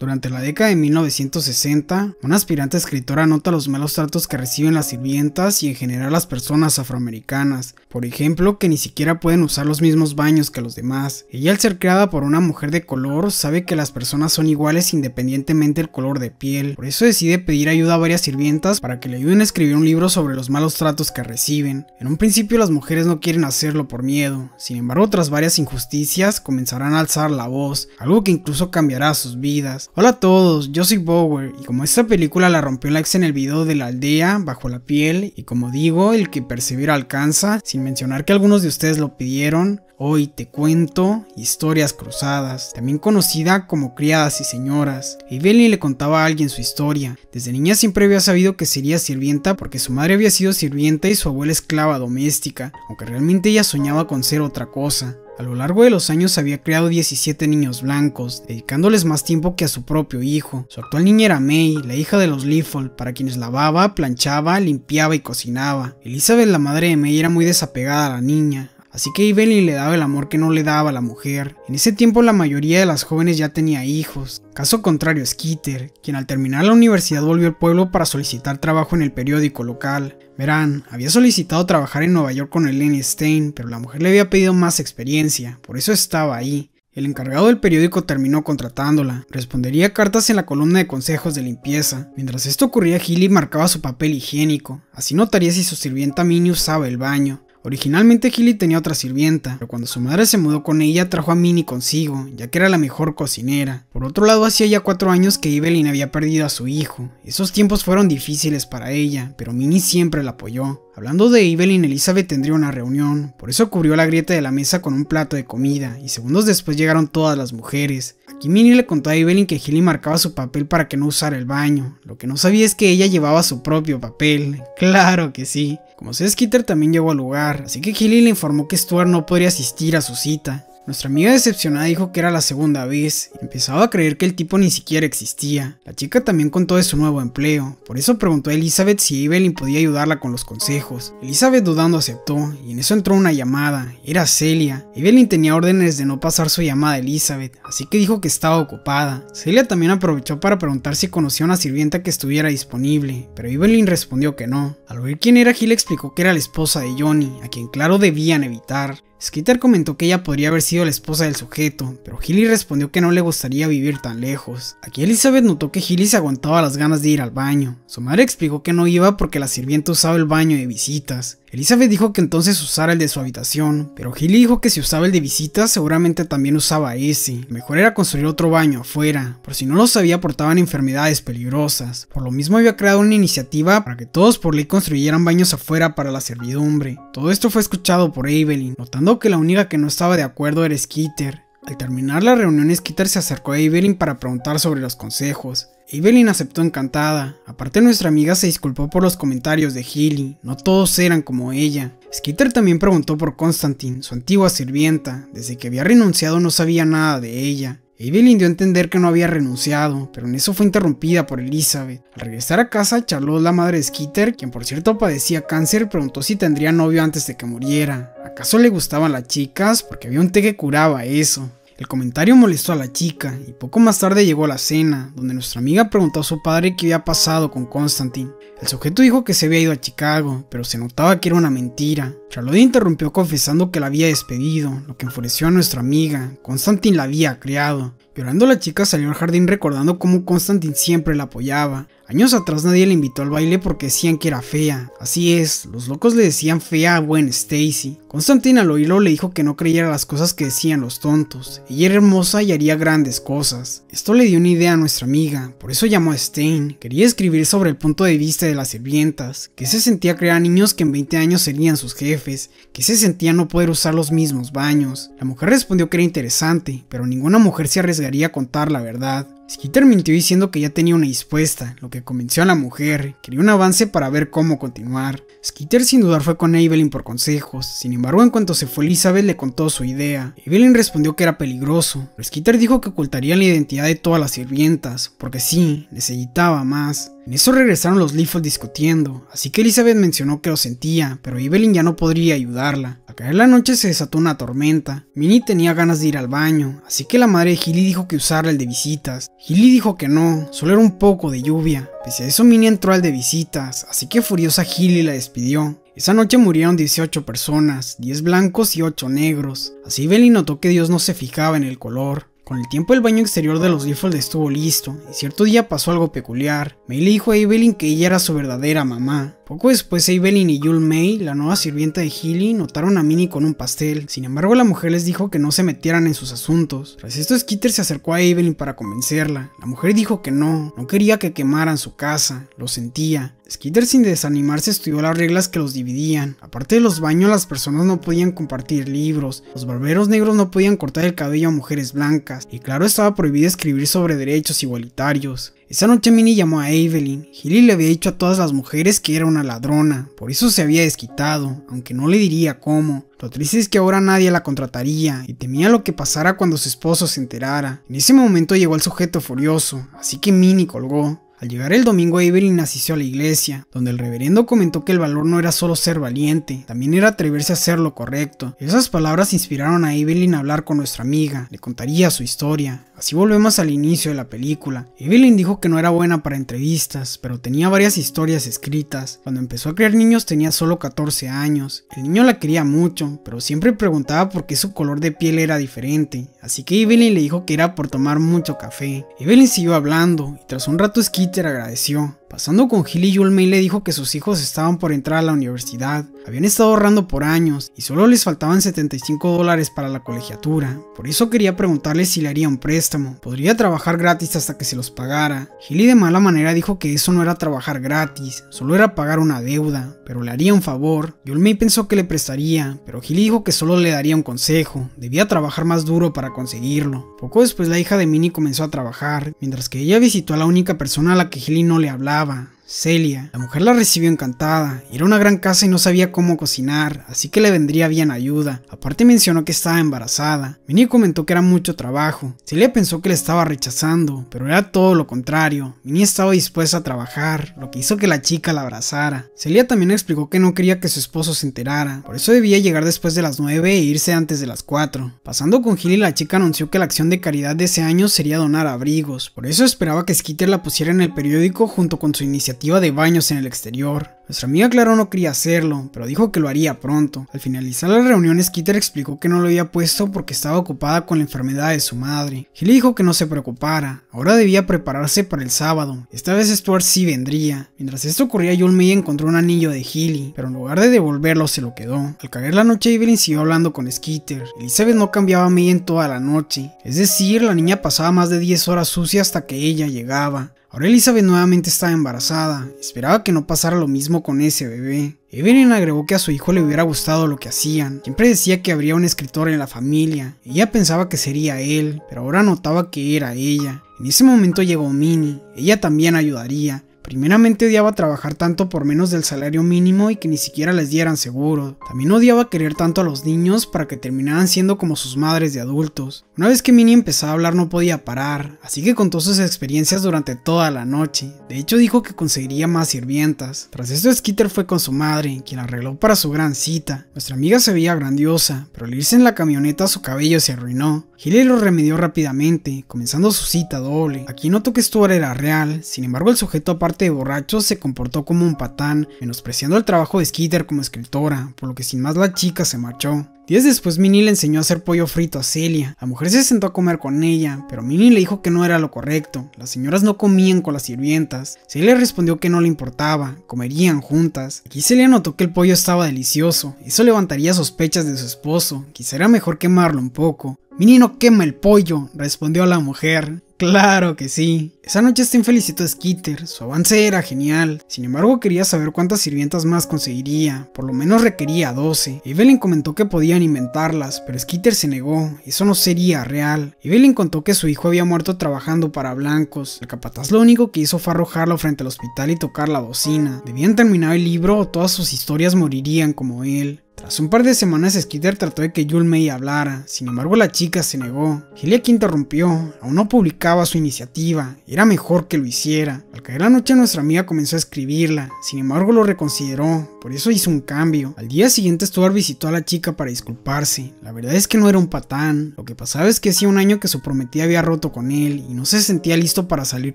Durante la década de 1960, una aspirante escritora nota los malos tratos que reciben las sirvientas y en general las personas afroamericanas. Por ejemplo, que ni siquiera pueden usar los mismos baños que los demás. Ella al ser creada por una mujer de color sabe que las personas son iguales independientemente del color de piel. Por eso decide pedir ayuda a varias sirvientas para que le ayuden a escribir un libro sobre los malos tratos que reciben. En un principio las mujeres no quieren hacerlo por miedo. Sin embargo, tras varias injusticias comenzarán a alzar la voz, algo que incluso cambiará sus vidas. Hola a todos, yo soy Bower y como esta película la rompió la ex en el video de la aldea, bajo la piel, y como digo, el que persevera alcanza, sin mencionar que algunos de ustedes lo pidieron, hoy te cuento historias cruzadas, también conocida como criadas y señoras. Evelyn le contaba a alguien su historia. Desde niña siempre había sabido que sería sirvienta porque su madre había sido sirvienta y su abuela esclava doméstica, aunque realmente ella soñaba con ser otra cosa. A lo largo de los años había creado 17 niños blancos, dedicándoles más tiempo que a su propio hijo. Su actual niña era May, la hija de los Liffle, para quienes lavaba, planchaba, limpiaba y cocinaba. Elizabeth, la madre de May, era muy desapegada a la niña, Así que Evelyn le daba el amor que no le daba a la mujer. En ese tiempo la mayoría de las jóvenes ya tenía hijos. Caso contrario Skeeter, quien al terminar la universidad volvió al pueblo para solicitar trabajo en el periódico local. Verán, había solicitado trabajar en Nueva York con Eleni Stein, pero la mujer le había pedido más experiencia, por eso estaba ahí. El encargado del periódico terminó contratándola. Respondería cartas en la columna de consejos de limpieza. Mientras esto ocurría, Hilly marcaba su papel higiénico. Así notaría si su sirvienta Minnie usaba el baño. Originalmente Hilly tenía otra sirvienta, pero cuando su madre se mudó con ella trajo a Minnie consigo, ya que era la mejor cocinera. Por otro lado, hacía ya cuatro años que Evelyn había perdido a su hijo. Esos tiempos fueron difíciles para ella, pero Minnie siempre la apoyó. Hablando de Evelyn, Elizabeth tendría una reunión, por eso cubrió la grieta de la mesa con un plato de comida, y segundos después llegaron todas las mujeres. Minnie le contó a Evelyn que Hilly marcaba su papel para que no usara el baño. Lo que no sabía es que ella llevaba su propio papel. Claro que sí. Como se Skitter también llegó al lugar, así que Hilly le informó que Stuart no podría asistir a su cita. Nuestra amiga decepcionada dijo que era la segunda vez empezaba a creer que el tipo ni siquiera existía. La chica también contó de su nuevo empleo, por eso preguntó a Elizabeth si Evelyn podía ayudarla con los consejos. Elizabeth dudando aceptó y en eso entró una llamada, era Celia. Evelyn tenía órdenes de no pasar su llamada a Elizabeth, así que dijo que estaba ocupada. Celia también aprovechó para preguntar si conocía una sirvienta que estuviera disponible, pero Evelyn respondió que no. Al oír quién era, Gil explicó que era la esposa de Johnny, a quien claro debían evitar. Skeeter comentó que ella podría haber sido la esposa del sujeto, pero Hilly respondió que no le gustaría vivir tan lejos. Aquí Elizabeth notó que Hilly se aguantaba las ganas de ir al baño. Su madre explicó que no iba porque la sirvienta usaba el baño de visitas. Elizabeth dijo que entonces usara el de su habitación, pero Hilly dijo que si usaba el de visitas seguramente también usaba ese. Mejor era construir otro baño afuera, por si no lo sabía portaban enfermedades peligrosas. Por lo mismo había creado una iniciativa para que todos por ley construyeran baños afuera para la servidumbre. Todo esto fue escuchado por Evelyn, notando que la única que no estaba de acuerdo era Skeeter. Al terminar la reunión, Skeeter se acercó a Evelyn para preguntar sobre los consejos. Evelyn aceptó encantada. Aparte nuestra amiga se disculpó por los comentarios de Healy, no todos eran como ella. Skeeter también preguntó por Constantine, su antigua sirvienta. Desde que había renunciado no sabía nada de ella. Evelyn dio a entender que no había renunciado, pero en eso fue interrumpida por Elizabeth. Al regresar a casa, Charlotte, la madre de Skeeter, quien por cierto padecía cáncer, preguntó si tendría novio antes de que muriera. ¿Acaso le gustaban las chicas? Porque había un té que curaba eso. El comentario molestó a la chica y poco más tarde llegó la cena, donde nuestra amiga preguntó a su padre qué había pasado con Constantine. El sujeto dijo que se había ido a Chicago, pero se notaba que era una mentira. Charlotte interrumpió confesando que la había despedido, lo que enfureció a nuestra amiga. Constantine la había criado. Llorando la chica salió al jardín recordando cómo Constantine siempre la apoyaba. Años atrás nadie le invitó al baile porque decían que era fea. Así es, los locos le decían fea a buen Stacy. Constantine al oírlo le dijo que no creyera las cosas que decían los tontos. Ella era hermosa y haría grandes cosas. Esto le dio una idea a nuestra amiga, por eso llamó a Stein. Quería escribir sobre el punto de vista de las sirvientas, que se sentía crear niños que en 20 años serían sus jefes, que se sentía no poder usar los mismos baños. La mujer respondió que era interesante, pero ninguna mujer se arriesgaría a contar la verdad. Skeeter mintió diciendo que ya tenía una dispuesta, lo que convenció a la mujer, quería un avance para ver cómo continuar. Skeeter sin dudar fue con Evelyn por consejos, sin embargo en cuanto se fue Elizabeth le contó su idea. Evelyn respondió que era peligroso, pero Skeeter dijo que ocultaría la identidad de todas las sirvientas, porque sí, necesitaba más. En eso regresaron los Leaford discutiendo, así que Elizabeth mencionó que lo sentía, pero Evelyn ya no podría ayudarla. Al caer la noche se desató una tormenta. Minnie tenía ganas de ir al baño, así que la madre de Hilly dijo que usara el de visitas. Hilly dijo que no, solo era un poco de lluvia. Pese a eso Minnie entró al de visitas, así que furiosa Hilly la despidió. Esa noche murieron 18 personas, 10 blancos y 8 negros. Así Evelyn notó que Dios no se fijaba en el color. Con el tiempo el baño exterior de los Leofold estuvo listo, y cierto día pasó algo peculiar. May le dijo a Evelyn que ella era su verdadera mamá. Poco después Evelyn y Yul May, la nueva sirvienta de Healy, notaron a Minnie con un pastel. Sin embargo la mujer les dijo que no se metieran en sus asuntos. Tras esto Skitter se acercó a Evelyn para convencerla. La mujer dijo que no, no quería que quemaran su casa, lo sentía. Skitter sin desanimarse estudió las reglas que los dividían. Aparte de los baños, las personas no podían compartir libros, los barberos negros no podían cortar el cabello a mujeres blancas, y claro estaba prohibido escribir sobre derechos igualitarios. Esa noche Minnie llamó a Evelyn. Hilly le había dicho a todas las mujeres que era una ladrona, por eso se había desquitado, aunque no le diría cómo. Lo triste es que ahora nadie la contrataría y temía lo que pasara cuando su esposo se enterara. En ese momento llegó el sujeto furioso, así que Minnie colgó. Al llegar el domingo, Evelyn asistió a la iglesia, donde el reverendo comentó que el valor no era solo ser valiente, también era atreverse a hacer lo correcto. Esas palabras inspiraron a Evelyn a hablar con nuestra amiga, le contaría su historia. Así volvemos al inicio de la película. Evelyn dijo que no era buena para entrevistas, pero tenía varias historias escritas. Cuando empezó a crear niños tenía solo 14 años. El niño la quería mucho, pero siempre preguntaba por qué su color de piel era diferente. Así que Evelyn le dijo que era por tomar mucho café. Evelyn siguió hablando y tras un rato Skitter agradeció. Pasando con Hilly, Yulmei le dijo que sus hijos estaban por entrar a la universidad. Habían estado ahorrando por años y solo les faltaban 75 dólares para la colegiatura. Por eso quería preguntarle si le haría un préstamo. Podría trabajar gratis hasta que se los pagara. Hilly de mala manera dijo que eso no era trabajar gratis, solo era pagar una deuda, pero le haría un favor. Yulmei pensó que le prestaría, pero Hilly dijo que solo le daría un consejo. Debía trabajar más duro para conseguirlo. Poco después la hija de Minnie comenzó a trabajar, mientras que ella visitó a la única persona a la que Hilly no le hablaba esperaba. Celia. La mujer la recibió encantada. Era una gran casa y no sabía cómo cocinar, así que le vendría bien ayuda. Aparte mencionó que estaba embarazada. Minnie comentó que era mucho trabajo. Celia pensó que le estaba rechazando, pero era todo lo contrario. Minnie estaba dispuesta a trabajar, lo que hizo que la chica la abrazara. Celia también explicó que no quería que su esposo se enterara, por eso debía llegar después de las 9 e irse antes de las 4. Pasando con Gilly, la chica anunció que la acción de caridad de ese año sería donar abrigos, por eso esperaba que Skitter la pusiera en el periódico junto con su iniciativa de baños en el exterior. Nuestra amiga Claro no quería hacerlo, pero dijo que lo haría pronto. Al finalizar la reunión, Skitter explicó que no lo había puesto porque estaba ocupada con la enfermedad de su madre. le dijo que no se preocupara, ahora debía prepararse para el sábado. Esta vez Stuart sí vendría. Mientras esto ocurría, May encontró un anillo de Healy, pero en lugar de devolverlo se lo quedó. Al caer la noche, Evelyn siguió hablando con Skitter. Elizabeth no cambiaba a May en toda la noche, es decir, la niña pasaba más de 10 horas sucia hasta que ella llegaba. Ahora Elizabeth nuevamente estaba embarazada, esperaba que no pasara lo mismo con ese bebé. Evelyn agregó que a su hijo le hubiera gustado lo que hacían, siempre decía que habría un escritor en la familia, ella pensaba que sería él, pero ahora notaba que era ella. En ese momento llegó Minnie, ella también ayudaría, Primeramente odiaba trabajar tanto por menos del salario mínimo y que ni siquiera les dieran seguro. También odiaba querer tanto a los niños para que terminaran siendo como sus madres de adultos. Una vez que Minnie empezó a hablar no podía parar, así que contó sus experiencias durante toda la noche. De hecho dijo que conseguiría más sirvientas. Tras esto Skitter fue con su madre, quien arregló para su gran cita. Nuestra amiga se veía grandiosa, pero al irse en la camioneta su cabello se arruinó. Hilly lo remedió rápidamente, comenzando su cita doble. Aquí notó que Stuart era real, sin embargo el sujeto aparte borracho se comportó como un patán, menospreciando el trabajo de Skitter como escritora, por lo que sin más la chica se marchó. Días después Minnie le enseñó a hacer pollo frito a Celia. La mujer se sentó a comer con ella, pero Minnie le dijo que no era lo correcto. Las señoras no comían con las sirvientas. Celia respondió que no le importaba, comerían juntas. Aquí Celia notó que el pollo estaba delicioso. Eso levantaría sospechas de su esposo. Quizá era mejor quemarlo un poco. Minnie no quema el pollo, respondió la mujer. Claro que sí. Esa noche Sten felicitó a Skitter, su avance era genial. Sin embargo, quería saber cuántas sirvientas más conseguiría, por lo menos requería 12. Evelyn comentó que podían inventarlas, pero Skitter se negó, eso no sería real. Evelyn contó que su hijo había muerto trabajando para blancos. El capataz lo único que hizo fue arrojarlo frente al hospital y tocar la bocina. Debían terminar el libro o todas sus historias morirían como él. Tras un par de semanas, Skeeter trató de que Yulmei hablara, sin embargo la chica se negó. Que interrumpió, aún no publicaba su iniciativa, era mejor que lo hiciera. Al caer la noche nuestra amiga comenzó a escribirla, sin embargo lo reconsideró, por eso hizo un cambio. Al día siguiente Stuart visitó a la chica para disculparse, la verdad es que no era un patán, lo que pasaba es que hacía un año que su prometida había roto con él y no se sentía listo para salir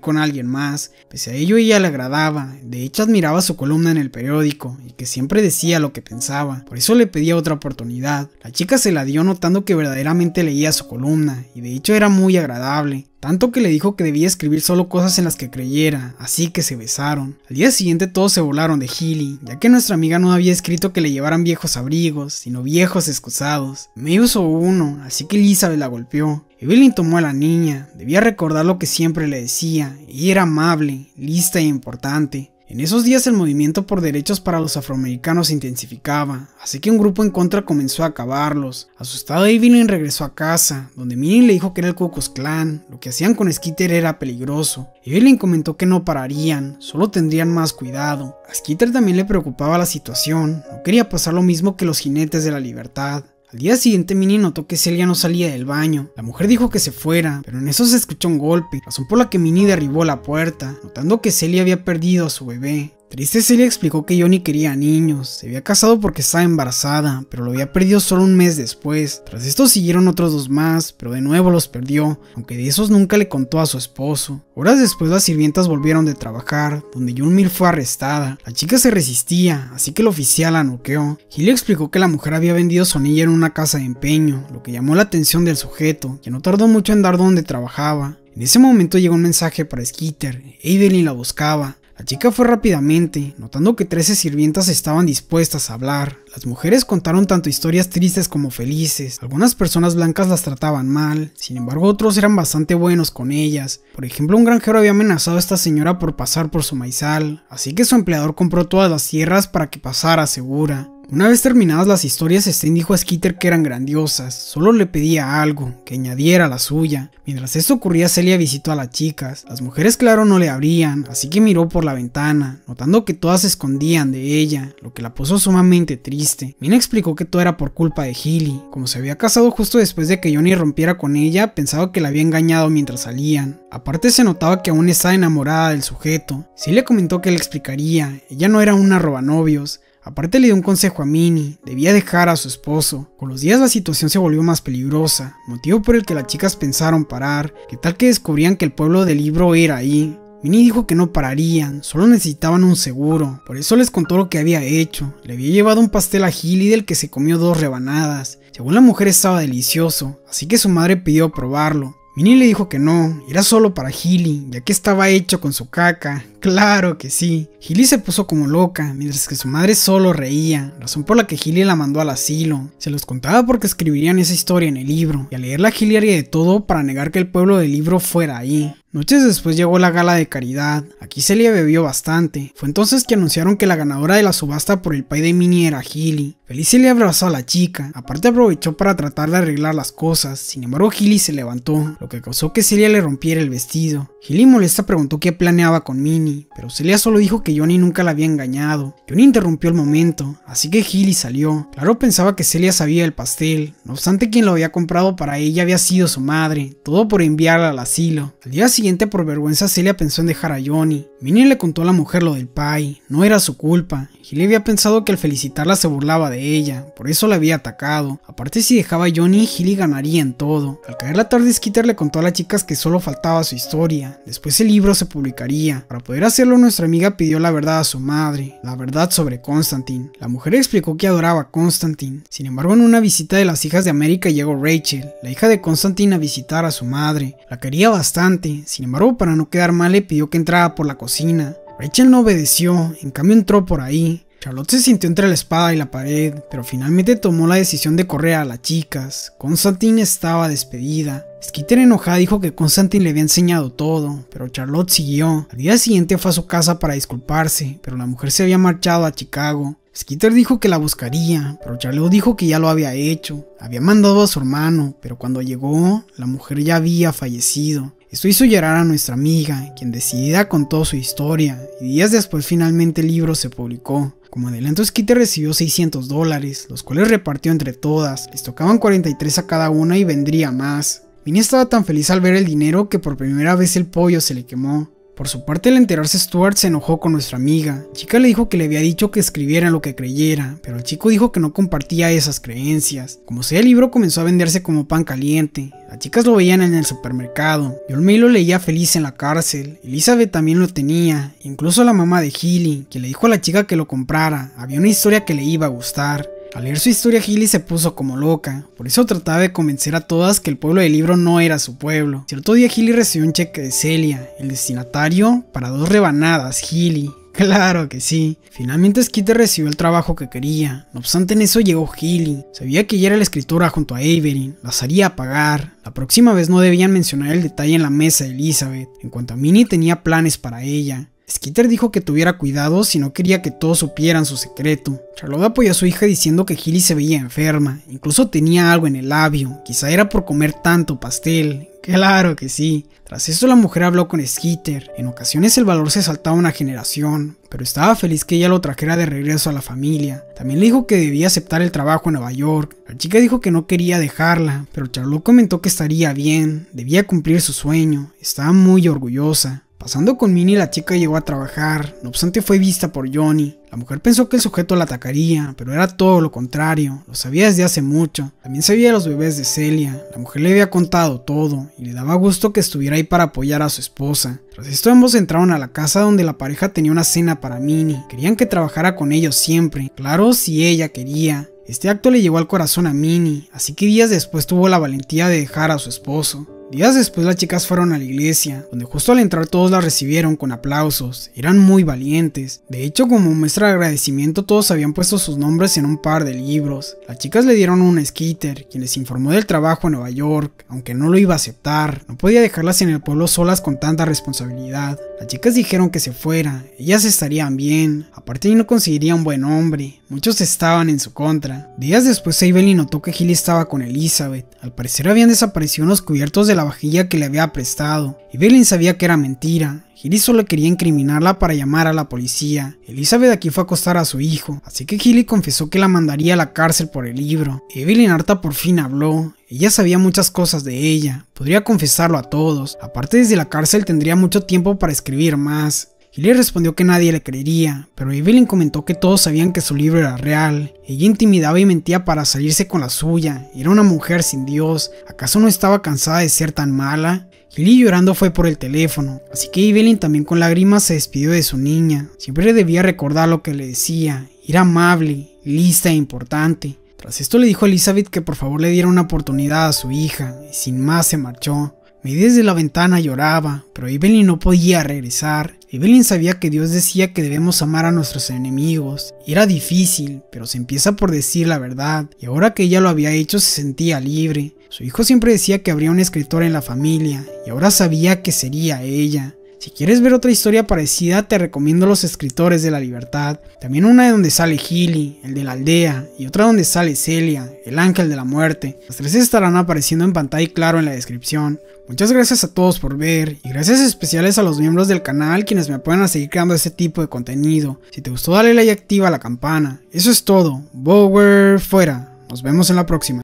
con alguien más, pese a ello ella le agradaba, de hecho admiraba su columna en el periódico y que siempre decía lo que pensaba, por eso le pedía otra oportunidad. La chica se la dio notando que verdaderamente leía su columna y de hecho era muy agradable. Tanto que le dijo que debía escribir solo cosas en las que creyera, así que se besaron. Al día siguiente todos se volaron de Healy, ya que nuestra amiga no había escrito que le llevaran viejos abrigos, sino viejos excusados. Me usó uno, así que Elizabeth la golpeó. Evelyn tomó a la niña, debía recordar lo que siempre le decía, y era amable, lista e importante. En esos días el movimiento por derechos para los afroamericanos se intensificaba, así que un grupo en contra comenzó a acabarlos. Asustado Evelyn regresó a casa, donde Minnie le dijo que era el Ku Klux Klan, lo que hacían con Skeeter era peligroso. Evelyn comentó que no pararían, solo tendrían más cuidado. A Skeeter también le preocupaba la situación, no quería pasar lo mismo que los jinetes de la libertad. Al día siguiente Minnie notó que Celia no salía del baño. La mujer dijo que se fuera, pero en eso se escuchó un golpe, razón por la que Minnie derribó la puerta, notando que Celia había perdido a su bebé. Triste Celia explicó que Johnny quería niños, se había casado porque estaba embarazada, pero lo había perdido solo un mes después. Tras esto siguieron otros dos más, pero de nuevo los perdió, aunque de esos nunca le contó a su esposo. Horas después las sirvientas volvieron de trabajar, donde Junmil fue arrestada. La chica se resistía, así que el oficial la noqueó. Gilly explicó que la mujer había vendido su anilla en una casa de empeño, lo que llamó la atención del sujeto, que no tardó mucho en dar donde trabajaba. En ese momento llegó un mensaje para Skeeter, Evelyn la buscaba. La chica fue rápidamente, notando que 13 sirvientas estaban dispuestas a hablar. Las mujeres contaron tanto historias tristes como felices. Algunas personas blancas las trataban mal, sin embargo otros eran bastante buenos con ellas. Por ejemplo, un granjero había amenazado a esta señora por pasar por su maizal, así que su empleador compró todas las tierras para que pasara segura. Una vez terminadas las historias, Stein dijo a Skeeter que eran grandiosas, solo le pedía algo, que añadiera la suya. Mientras esto ocurría, Celia visitó a las chicas. Las mujeres, claro, no le abrían, así que miró por la ventana, notando que todas se escondían de ella, lo que la puso sumamente triste. Mina explicó que todo era por culpa de Healy. Como se había casado justo después de que Johnny rompiera con ella, pensaba que la había engañado mientras salían. Aparte se notaba que aún estaba enamorada del sujeto. Celia comentó que le explicaría, ella no era una robanovios, Aparte le dio un consejo a Minnie, debía dejar a su esposo. Con los días la situación se volvió más peligrosa, motivo por el que las chicas pensaron parar, que tal que descubrían que el pueblo del libro era ahí. Minnie dijo que no pararían, solo necesitaban un seguro, por eso les contó lo que había hecho. Le había llevado un pastel a Gilly del que se comió dos rebanadas. Según la mujer estaba delicioso, así que su madre pidió probarlo. Minnie le dijo que no, era solo para Gilly, ya que estaba hecho con su caca, Claro que sí. Gilly se puso como loca, mientras que su madre solo reía, razón por la que Gilly la mandó al asilo. Se los contaba porque escribirían esa historia en el libro, y al leerla Gilly haría de todo para negar que el pueblo del libro fuera ahí. Noches después llegó la gala de caridad. Aquí Celia bebió bastante. Fue entonces que anunciaron que la ganadora de la subasta por el pay de Minnie era Gilly. Feliz le abrazó a la chica. Aparte aprovechó para tratar de arreglar las cosas. Sin embargo, Gilly se levantó, lo que causó que Celia le rompiera el vestido. Gilly molesta preguntó qué planeaba con Minnie pero Celia solo dijo que Johnny nunca la había engañado. Johnny interrumpió el momento, así que Gilly salió. Claro pensaba que Celia sabía el pastel, no obstante quien lo había comprado para ella había sido su madre, todo por enviarla al asilo. Al día siguiente por vergüenza Celia pensó en dejar a Johnny. Minnie le contó a la mujer lo del pie, no era su culpa. Gilly había pensado que al felicitarla se burlaba de ella, por eso la había atacado. Aparte si dejaba a Johnny, Gilly ganaría en todo. Al caer la tarde Skitter le contó a las chicas que solo faltaba su historia, después el libro se publicaría. Para poder hacerlo, nuestra amiga pidió la verdad a su madre, la verdad sobre Constantine. La mujer explicó que adoraba a Constantine. Sin embargo, en una visita de las hijas de América llegó Rachel, la hija de Constantine, a visitar a su madre. La quería bastante, sin embargo, para no quedar mal, le pidió que entrara por la cocina. Rachel no obedeció, en cambio entró por ahí. Charlotte se sintió entre la espada y la pared, pero finalmente tomó la decisión de correr a las chicas. Constantine estaba despedida. Skitter enojada dijo que Constantine le había enseñado todo, pero Charlotte siguió. Al día siguiente fue a su casa para disculparse, pero la mujer se había marchado a Chicago. Skitter dijo que la buscaría, pero Charlotte dijo que ya lo había hecho. Había mandado a su hermano, pero cuando llegó, la mujer ya había fallecido. Esto hizo llorar a nuestra amiga, quien decidida contó su historia, y días después finalmente el libro se publicó. Como adelanto, Skeeter recibió 600 dólares, los cuales repartió entre todas, les tocaban 43 a cada una y vendría más. Minnie estaba tan feliz al ver el dinero que por primera vez el pollo se le quemó. Por su parte, al enterarse, Stuart se enojó con nuestra amiga. La chica le dijo que le había dicho que escribiera lo que creyera, pero el chico dijo que no compartía esas creencias. Como sea, el libro comenzó a venderse como pan caliente. Las chicas lo veían en el supermercado. John May lo leía feliz en la cárcel. Elizabeth también lo tenía, incluso la mamá de Healy, que le dijo a la chica que lo comprara. Había una historia que le iba a gustar. Al leer su historia, Gilly se puso como loca, por eso trataba de convencer a todas que el pueblo del libro no era su pueblo. Cierto día, Gilly recibió un cheque de Celia, el destinatario, para dos rebanadas, Gilly. Claro que sí. Finalmente Skeeter recibió el trabajo que quería. No obstante en eso llegó Healy. Sabía que ella era la escritora junto a Avery. Las haría pagar. La próxima vez no debían mencionar el detalle en la mesa de Elizabeth. En cuanto a Minnie tenía planes para ella. Skeeter dijo que tuviera cuidado si no quería que todos supieran su secreto. Charlotte apoyó a su hija diciendo que Gilly se veía enferma, incluso tenía algo en el labio, quizá era por comer tanto pastel. Claro que sí. Tras esto la mujer habló con Skeeter. En ocasiones el valor se saltaba una generación, pero estaba feliz que ella lo trajera de regreso a la familia. También le dijo que debía aceptar el trabajo en Nueva York. La chica dijo que no quería dejarla, pero Charlotte comentó que estaría bien, debía cumplir su sueño, estaba muy orgullosa. Pasando con Minnie, la chica llegó a trabajar, no obstante fue vista por Johnny. La mujer pensó que el sujeto la atacaría, pero era todo lo contrario, lo sabía desde hace mucho. También sabía los bebés de Celia, la mujer le había contado todo y le daba gusto que estuviera ahí para apoyar a su esposa. Tras esto ambos entraron a la casa donde la pareja tenía una cena para Minnie, querían que trabajara con ellos siempre, claro si ella quería. Este acto le llegó al corazón a Minnie, así que días después tuvo la valentía de dejar a su esposo. Días después las chicas fueron a la iglesia, donde justo al entrar todos las recibieron con aplausos, eran muy valientes. De hecho, como muestra de agradecimiento todos habían puesto sus nombres en un par de libros. Las chicas le dieron un skitter, quien les informó del trabajo en Nueva York, aunque no lo iba a aceptar, no podía dejarlas en el pueblo solas con tanta responsabilidad. Las chicas dijeron que se fuera, ellas estarían bien, aparte no conseguiría un buen hombre, muchos estaban en su contra. Días después Evelyn notó que Gilly estaba con Elizabeth, al parecer habían desaparecido unos cubiertos de la vajilla que le había prestado. Evelyn sabía que era mentira. Gilly solo quería incriminarla para llamar a la policía. Elizabeth aquí fue a acostar a su hijo, así que Gilly confesó que la mandaría a la cárcel por el libro. Evelyn harta por fin habló. Ella sabía muchas cosas de ella, podría confesarlo a todos. Aparte desde la cárcel tendría mucho tiempo para escribir más. Gilly respondió que nadie le creería, pero Evelyn comentó que todos sabían que su libro era real. Ella intimidaba y mentía para salirse con la suya. Era una mujer sin Dios. ¿Acaso no estaba cansada de ser tan mala? Gilly llorando fue por el teléfono, así que Evelyn también con lágrimas se despidió de su niña. Siempre debía recordar lo que le decía. Era amable, lista e importante. Tras esto le dijo a Elizabeth que por favor le diera una oportunidad a su hija, y sin más se marchó. Me desde la ventana lloraba, pero Evelyn no podía regresar. Evelyn sabía que Dios decía que debemos amar a nuestros enemigos. Era difícil, pero se empieza por decir la verdad, y ahora que ella lo había hecho se sentía libre. Su hijo siempre decía que habría una escritora en la familia, y ahora sabía que sería ella. Si quieres ver otra historia parecida, te recomiendo Los Escritores de la Libertad. También una de donde sale Gilly, el de la aldea, y otra donde sale Celia, el ángel de la muerte. Las tres estarán apareciendo en pantalla y claro en la descripción. Muchas gracias a todos por ver, y gracias especiales a los miembros del canal quienes me apoyan a seguir creando este tipo de contenido. Si te gustó dale like y activa la campana. Eso es todo. Bower fuera. Nos vemos en la próxima.